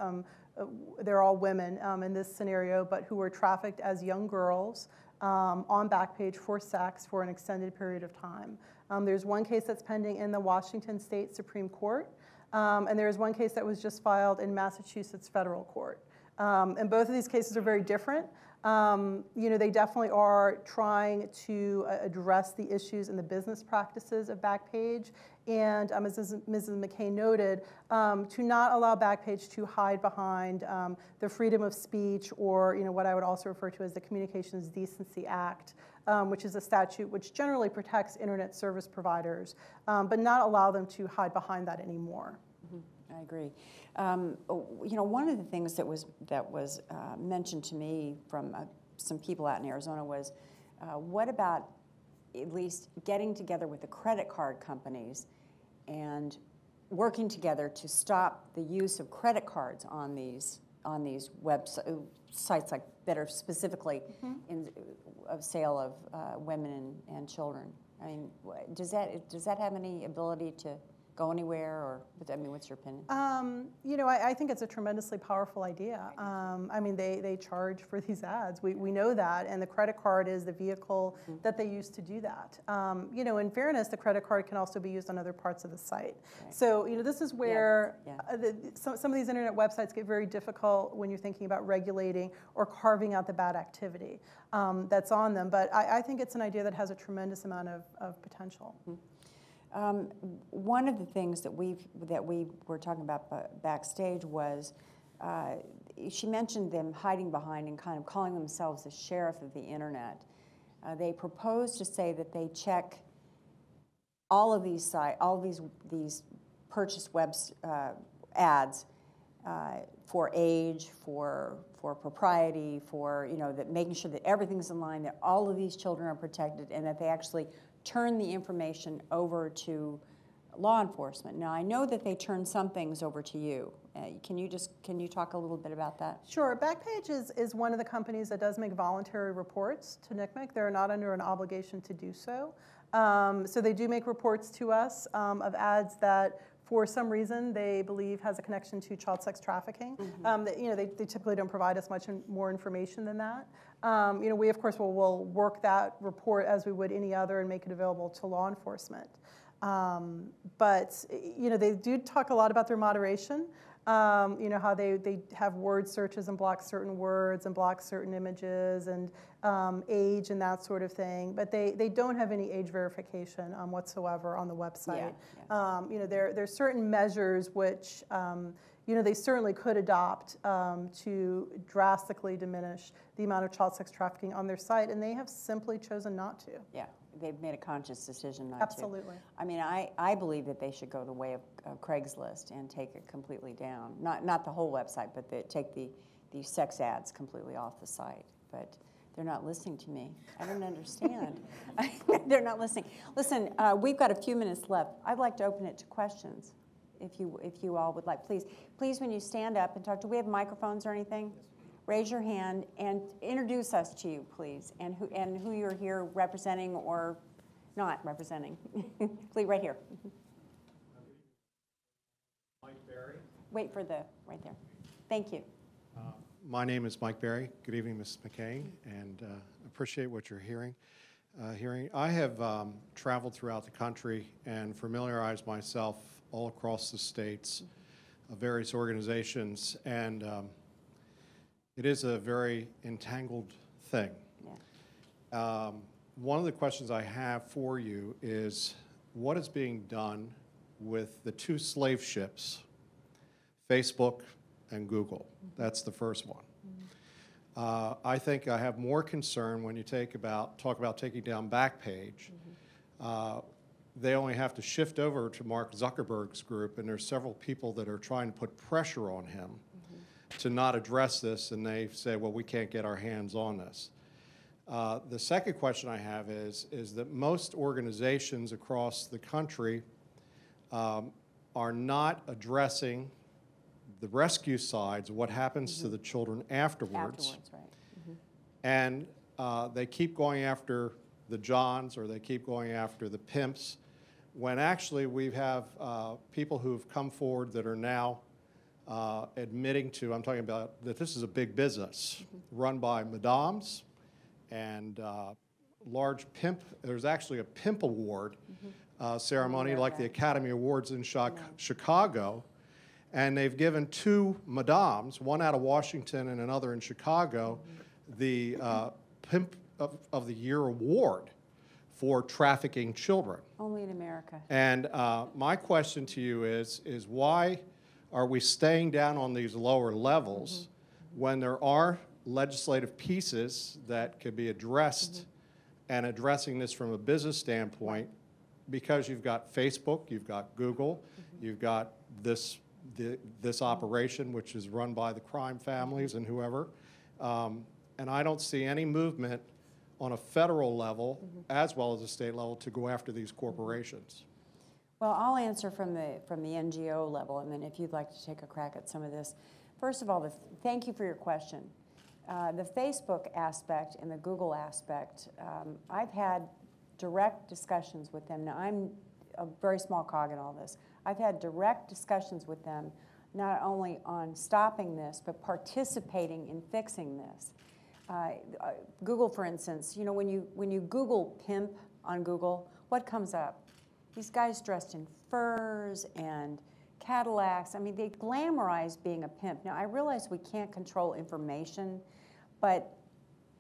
Uh, they're all women um, in this scenario, but who were trafficked as young girls um, on Backpage for sex for an extended period of time. Um, there's one case that's pending in the Washington State Supreme Court, um, and there's one case that was just filed in Massachusetts federal court. Um, and both of these cases are very different. Um, you know, they definitely are trying to uh, address the issues and the business practices of Backpage and um, as Mrs. McCain noted, um, to not allow Backpage to hide behind um, the freedom of speech or you know, what I would also refer to as the Communications Decency Act, um, which is a statute which generally protects internet service providers, um, but not allow them to hide behind that anymore. I agree. Um, you know, one of the things that was that was uh, mentioned to me from uh, some people out in Arizona was, uh, what about at least getting together with the credit card companies and working together to stop the use of credit cards on these on these websites like that are specifically mm-hmm. in of sale of uh, women and, and children. I mean, does that does that have any ability to go anywhere, or I mean, what's your opinion? Um, you know, I, I, think it's a tremendously powerful idea. Um, I mean, they, they charge for these ads. We, we know that, and the credit card is the vehicle mm-hmm. that they use to do that. Um, you know, in fairness, the credit card can also be used on other parts of the site. Right. So, you know, this is where yeah, yeah. Uh, the, some, some of these internet websites get very difficult when you're thinking about regulating or carving out the bad activity um, that's on them. But I, I, think it's an idea that has a tremendous amount of, of potential. Mm-hmm. Um, one of the things that we that we were talking about backstage was uh, she mentioned them hiding behind and kind of calling themselves the sheriff of the internet. Uh, they proposed to say that they check all of these site, all these these purchase web uh, ads uh, for age, for for propriety, for you know that making sure that everything's in line, that all of these children are protected, and that they actually turn the information over to law enforcement. Now, I know that they turn some things over to you. Uh, can you just can you talk a little bit about that? Sure. Backpage is, is one of the companies that does make voluntary reports to NCMEC. They're not under an obligation to do so. Um, so they do make reports to us um, of ads that for some reason they believe has a connection to child sex trafficking. Mm-hmm. Um, that, you know, they, they typically don't provide us much more information than that. Um, you know, we of course will, will work that report as we would any other and make it available to law enforcement. Um, but you know, they do talk a lot about their moderation. Um, you know how they, they have word searches and block certain words and block certain images and um, age and that sort of thing. But they, they don't have any age verification um, whatsoever on the website. Yeah, yeah. Um, you know there there are certain measures which um, you know, they certainly could adopt um, to drastically diminish the amount of child sex trafficking on their site, and they have simply chosen not to. Yeah, they've made a conscious decision not Absolutely. to. Absolutely. I mean, I, I believe that they should go the way of, of Craigslist and take it completely down. Not, not the whole website, but they take the, the sex ads completely off the site. But they're not listening to me. I don't understand. they're not listening. Listen, uh, we've got a few minutes left. I'd like to open it to questions if you, if you all would like. Please, please, when you stand up and talk, do we have microphones or anything? Raise your hand and introduce us to you, please, and who, and who you're here representing or not representing. please, right here. Mike Barry. Wait for the, right there. Thank you. Uh, my name is Mike Barry. Good evening, Ms. McCain, and uh, appreciate what you're hearing. Uh, hearing. I have um, traveled throughout the country and familiarized myself all across the states of various organizations, and um, it is a very entangled thing. Yeah. Um, one of the questions I have for you is what is being done with the two slave ships, Facebook and Google? Mm-hmm. That's the first one. Mm-hmm. Uh, I think I have more concern when you take about talk about taking down Backpage. Mm-hmm. Uh, they only have to shift over to Mark Zuckerberg's group, and there's several people that are trying to put pressure on him mm-hmm. to not address this, and they say, well, we can't get our hands on this. Uh, the second question I have is, is that most organizations across the country um, are not addressing the rescue sides, what happens mm-hmm. to the children afterwards. Afterwards, right. Mm-hmm. And uh, they keep going after the Johns or they keep going after the pimps when actually we have uh, people who've come forward that are now uh, admitting to, I'm talking about that this is a big business run by madams and uh, large pimp, there's actually a pimp award mm-hmm. ceremony like the Academy Awards in Chi- Chicago. And they've given two madams, one out of Washington and another in Chicago, the uh, Pimp of, of the Year award for trafficking children. Only in America. And uh, my question to you is, is why are we staying down on these lower levels when there are legislative pieces that could be addressed and addressing this from a business standpoint? Because you've got Facebook, you've got Google, you've got this, the- this operation, which is run by the crime families and whoever. Um, And I don't see any movement on a federal level as well as a state level to go after these corporations. Well, I'll answer from the, from the NGO level, and then if you'd like to take a crack at some of this. First of all, the, thank you for your question. Uh, the Facebook aspect and the Google aspect, um, I've had direct discussions with them. Now, I'm a very small cog in all this. I've had direct discussions with them, not only on stopping this, but participating in fixing this. Uh, uh, Google, for instance, you know, when you, when you Google pimp on Google, what comes up? These guys dressed in furs and Cadillacs. I mean, they glamorize being a pimp. Now, I realize we can't control information, but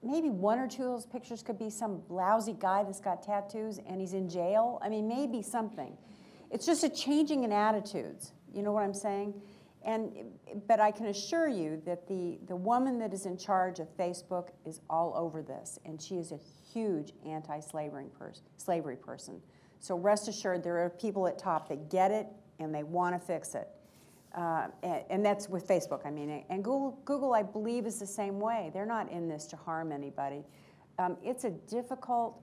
maybe one or two of those pictures could be some lousy guy that's got tattoos and he's in jail. I mean, maybe something. It's just a changing in attitudes. You know what I'm saying? And, but I can assure you that the, the woman that is in charge of Facebook is all over this, and she is a huge anti-slavery pers- slavery person. So rest assured, there are people at top that get it and they want to fix it. Uh, and, and that's with Facebook, I mean. And Google, Google, I believe, is the same way. They're not in this to harm anybody. Um, it's a difficult,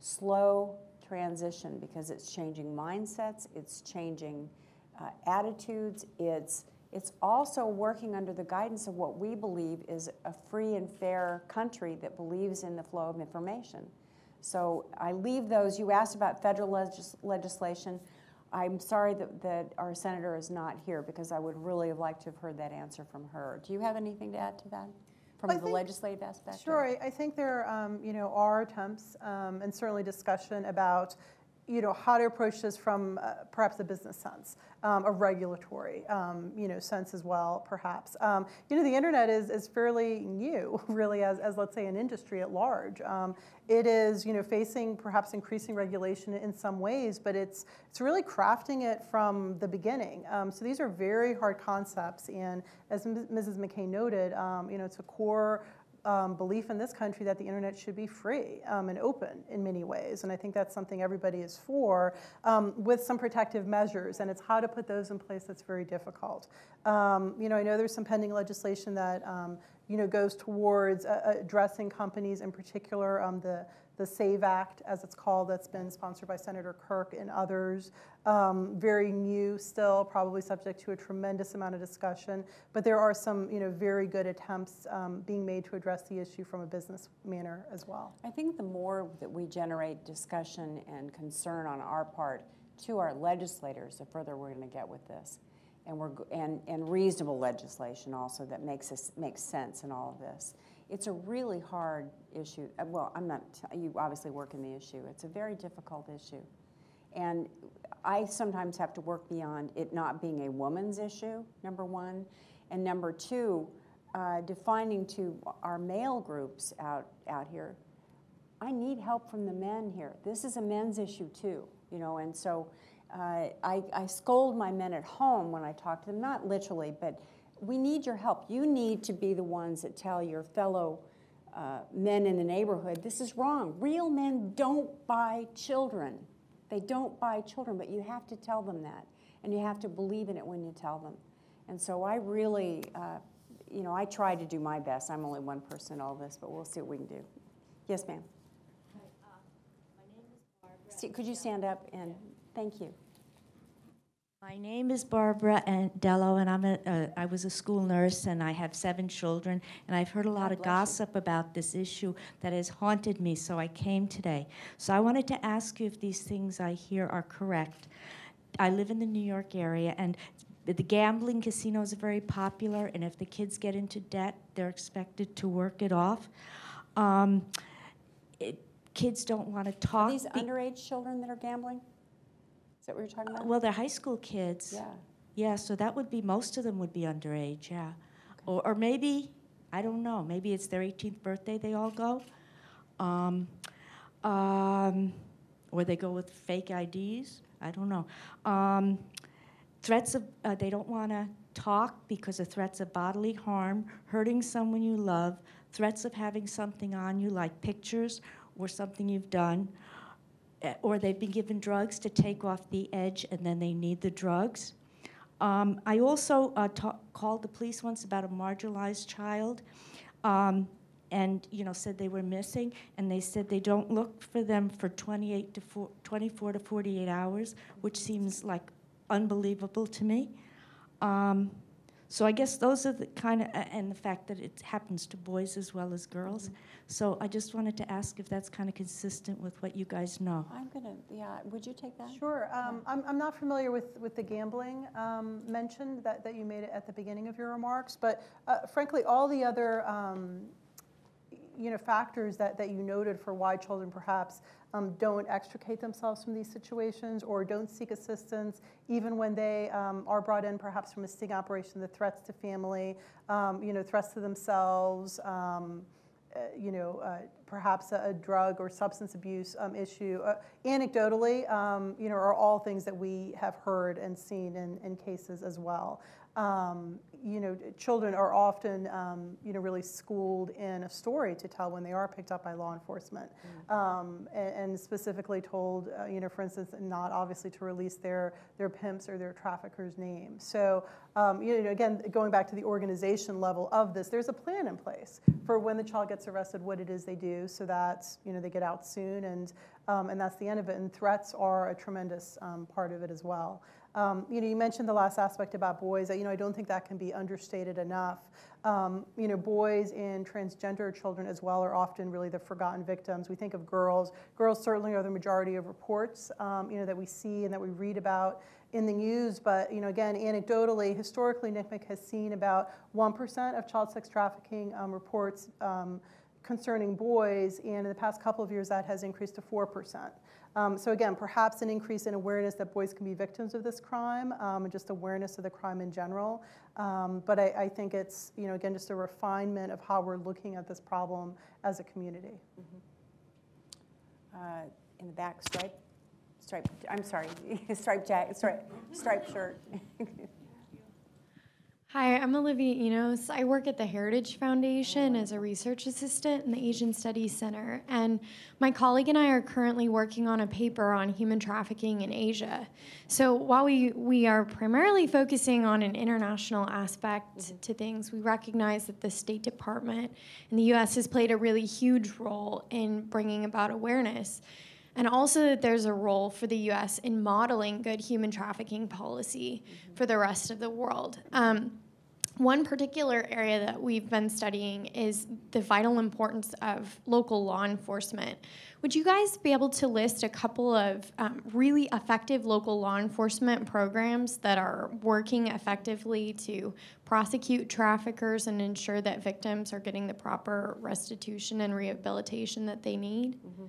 slow transition because it's changing mindsets, it's changing uh, attitudes, it's, it's also working under the guidance of what we believe is a free and fair country that believes in the flow of information. So I leave those. You asked about federal legis- legislation. I'm sorry that, that our senator is not here because I would really have liked to have heard that answer from her. Do you have anything to add to that from I the think- legislative aspect? Sure, I, I think there, um, you know, are attempts um, and certainly discussion about, you know, how to approach this from uh, perhaps a business sense, um, a regulatory, um, you know, sense as well, perhaps. Um, you know, the internet is, is fairly new, really, as, as let's say an industry at large. Um, it is, you know, facing perhaps increasing regulation in some ways, but it's it's really crafting it from the beginning. Um, so these are very hard concepts, and as Mrs. McCain noted, um, you know, it's a core um, belief in this country that the internet should be free um, and open in many ways. And I think that's something everybody is for um, with some protective measures. And it's how to put those in place that's very difficult. Um, you know, I know there's some pending legislation that, um, you know, goes towards uh, addressing companies in particular, um, the, the SAVE Act, as it's called, that's been sponsored by Senator Kirk and others. Um, very new still, probably subject to a tremendous amount of discussion. But there are some, you know, very good attempts um, being made to address the issue from a business manner as well. I think the more that we generate discussion and concern on our part to our legislators, the further we're going to get with this. And, we're, and, and reasonable legislation also that makes, us, makes sense in all of this. It's a really hard issue. Uh, Well, I'm not, you obviously work in the issue. It's a very difficult issue. And I sometimes have to work beyond it not being a woman's issue, number one. And number two, uh, defining to our male groups out, out here, I need help from the men here. This is a men's issue too, you know, and so uh, I, I scold my men at home when I talk to them, not literally, but we need your help. You need to be the ones that tell your fellow uh, men in the neighborhood this is wrong. Real men don't buy children. They don't buy children, but you have to tell them that, and you have to believe in it when you tell them. And so I really, uh, you know, I try to do my best. I'm only one person in all this, but we'll see what we can do. Yes, ma'am. St- Could you stand up and thank you? My name is Barbara Dello, and I'm a, uh, I was a school nurse, and I have seven children, and I've heard a lot God of bless you. gossip about this issue that has haunted me, so I came today. So I wanted to ask you if these things I hear are correct. I live in the New York area, and the gambling casinos are very popular, and if the kids get into debt, they're expected to work it off. Um, it, kids don't want to talk. Are talk. these underage children that are gambling? Is that what you're talking about? well, they're high school kids. Yeah. Yeah, so that would be, most of them would be underage, yeah. Or, or maybe, I don't know, maybe it's their 18th birthday they all go. Um, um, or they go with fake IDs. I don't know. Um, threats of uh, they don't want to talk because of threats of bodily harm, hurting someone you love, threats of having something on you like pictures or something you've done, or they've been given drugs to take off the edge and then they need the drugs. Um, I also uh, ta- called the police once about a marginalized child. Um, and you know said they were missing and they said they don't look for them for 28 to 4, 24 to 48 hours which seems like unbelievable to me um, so i guess those are the kind of and the fact that it happens to boys as well as girls so i just wanted to ask if that's kind of consistent with what you guys know I'm gonna, yeah, would you take that? Sure. Um, I'm, I'm not familiar with, with the gambling um, mentioned that, that you made at the beginning of your remarks, but uh, frankly, all the other um, you know, factors that, that you noted for why children perhaps um, don't extricate themselves from these situations or don't seek assistance, even when they um, are brought in perhaps from a sting operation, the threats to family, um, you know, threats to themselves, um, uh, you know, uh, perhaps a, a drug or substance abuse um, issue. Uh, anecdotally, um, you know, are all things that we have heard and seen in, in cases as well. Um, you know, children are often, um, you know, really schooled in a story to tell when they are picked up by law enforcement, um, and, and specifically told, uh, you know, for instance, not obviously to release their their pimps or their traffickers' names. So, um, you know, again, going back to the organization level of this, there's a plan in place for when the child gets arrested, what it is they do, so that you know they get out soon, and um, and that's the end of it. And threats are a tremendous um, part of it as well. Um, you know, you mentioned the last aspect about boys. You know, I don't think that can be understated enough. Um, you know, boys and transgender children as well are often really the forgotten victims. We think of girls. Girls certainly are the majority of reports, um, you know, that we see and that we read about in the news. But, you know, again, anecdotally, historically, NCMEC has seen about 1% of child sex trafficking um, reports um, concerning boys, and in the past couple of years, that has increased to 4%. Um, so again, perhaps an increase in awareness that boys can be victims of this crime, um, and just awareness of the crime in general. Um, but I, I, think it's, you know, again, just a refinement of how we're looking at this problem as a community. Uh, in the back, stripe, stripe. I'm sorry, stripe jacket, stripe, stripe shirt. Hi, I'm Olivia Enos. I work at the Heritage Foundation as a research assistant in the Asian Studies Center. And my colleague and I are currently working on a paper on human trafficking in Asia. So while we, we are primarily focusing on an international aspect to things, we recognize that the State Department in the US has played a really huge role in bringing about awareness. And also that there's a role for the US in modeling good human trafficking policy for the rest of the world. Um, one particular area that we've been studying is the vital importance of local law enforcement. Would you guys be able to list a couple of um, really effective local law enforcement programs that are working effectively to prosecute traffickers and ensure that victims are getting the proper restitution and rehabilitation that they need? Mm-hmm.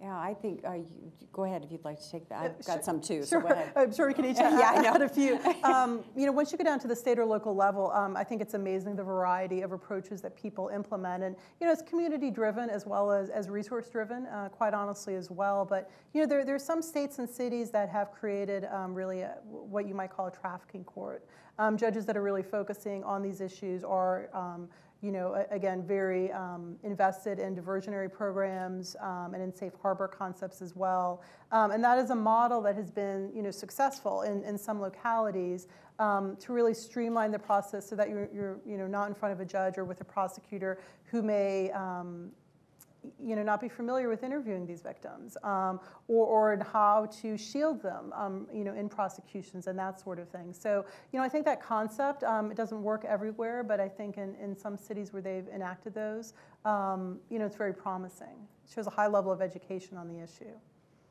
Yeah, I think, uh, you, go ahead if you'd like to take that. I've sure- got some too, Sure, so go ahead. I'm sure we can each Yeah, I know. add a few. Um, you know, once you go down to the state or local level, um, I think it's amazing the variety of approaches that people implement. And, you know, it's community driven as well as, as resource driven, uh, quite honestly, as well. But, you know, there, there are some states and cities that have created um, really a, what you might call a trafficking court. Um, judges that are really focusing on these issues are um, you know, again, very um, invested in diversionary programs um, and in safe harbor concepts as well. Um, and that is a model that has been, you know, successful in, in some localities um, to really streamline the process so that you're, you're, you know, not in front of a judge or with a prosecutor who may, um, you know, not be familiar with interviewing these victims um, or, or how to shield them, um, you know, in prosecutions and that sort of thing. So, you know, I think that concept, um, it doesn't work everywhere, but I think in, in some cities where they've enacted those, um, you know, it's very promising. It shows a high level of education on the issue.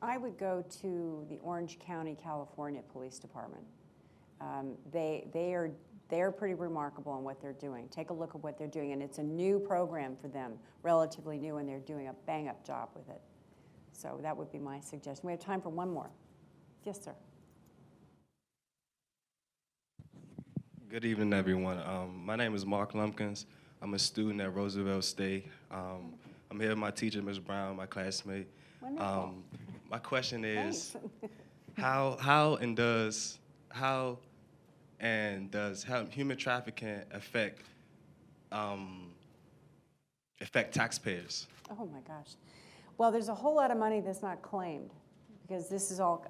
I would go to the Orange County, California Police Department. Um, they, they are they're pretty remarkable in what they're doing. Take a look at what they're doing, and it's a new program for them, relatively new, and they're doing a bang up job with it. So that would be my suggestion. We have time for one more. Yes, sir. Good evening, everyone. Um, my name is Mark Lumpkins. I'm a student at Roosevelt State. Um, I'm here with my teacher, Ms. Brown, my classmate. Um, my question is, how how and does how and does human trafficking affect um, affect taxpayers? Oh, my gosh. Well, there's a whole lot of money that's not claimed, because this is all,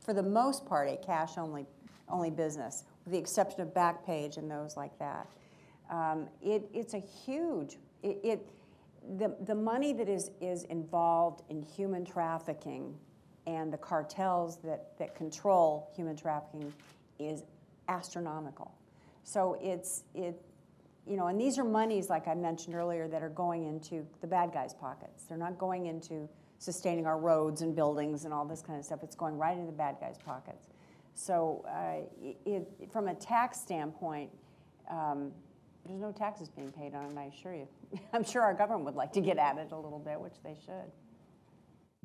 for the most part, a cash-only, only business, with the exception of Backpage and those like that. Um, It, it's a huge, it, it, the, the money that is, is involved in human trafficking and the cartels that, that control human trafficking is astronomical. So it's, it, you know, and these are monies, like I mentioned earlier, that are going into the bad guys' pockets. They're not going into sustaining our roads and buildings and all this kind of stuff. It's going right into the bad guys' pockets. So, uh, it, from a tax standpoint, um, there's no taxes being paid on it, I assure you. I'm sure our government would like to get at it a little bit, which they should.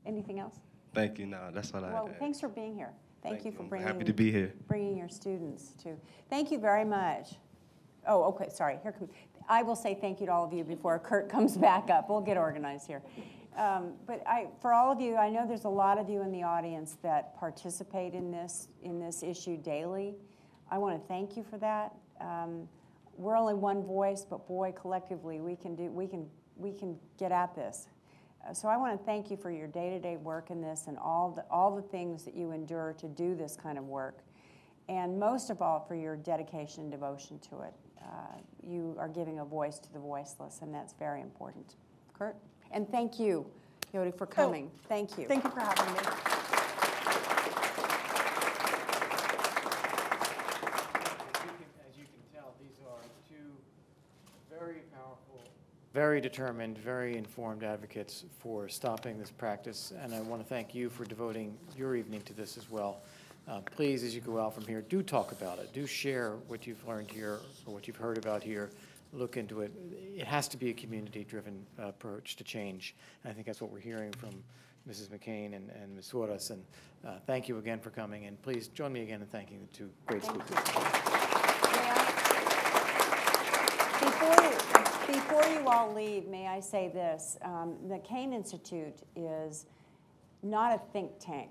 Anything else? Thank you. No, that's all I. Well, thanks for being here. Thank you for I'm bringing. happy to be here. Bringing your students too. Thank you very much. Oh, okay, sorry, here come, I will say thank you to all of you before Kurt comes back up. We'll get organized here. Um, But I, for all of you, I know there's a lot of you in the audience that participate in this, in this issue daily. I want to thank you for that. Um, We're only one voice, but boy, collectively, we can do, we can, we can get at this. Uh, So I want to thank you for your day-to-day work in this and all the, all the things that you endure to do this kind of work. And most of all, for your dedication and devotion to it. Uh, You are giving a voice to the voiceless, and that's very important. Kurt? And thank you, Yiota, for coming. Thank you. Thank you for having me. As you can- as you can tell, these are two very powerful, very determined, very informed advocates for stopping this practice, and I want to thank you for devoting your evening to this as well. Uh, Please, as you go out from here, do talk about it. Do share what you've learned here or what you've heard about here. Look into it. It has to be a community-driven uh, approach to change. And I think that's what we're hearing from Mrs. McCain and and Ms. Souras. And uh, thank you again for coming, and please join me again in thanking the two great Thank speakers. you. May Before you, before you all leave, may I say this? Um, The McCain Institute is not a think tank.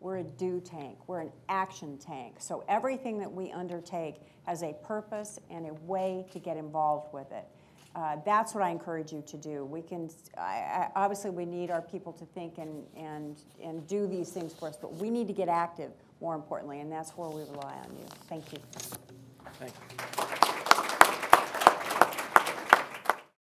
We're a do tank. We're an action tank. So everything that we undertake has a purpose and a way to get involved with it. Uh, That's what I encourage you to do. We can, I- I- obviously, we need our people to think and, and, and do these things for us, but we need to get active, more importantly, and that's where we rely on you. Thank you. Thank you.